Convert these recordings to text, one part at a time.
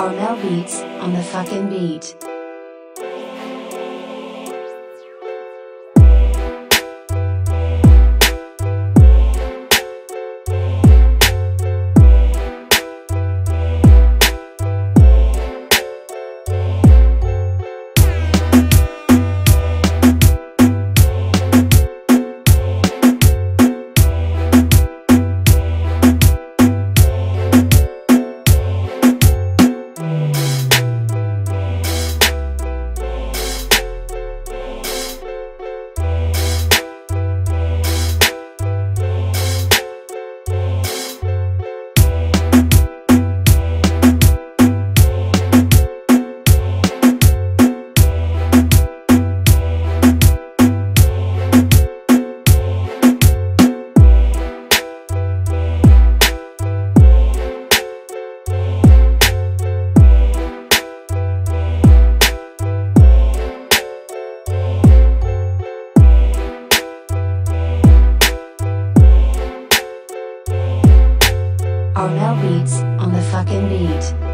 Armel Beats on the fucking beat. On the fucking beat.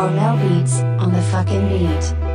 Armel Beats on the fucking beat.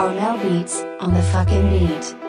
Armel Beats on the fucking beat.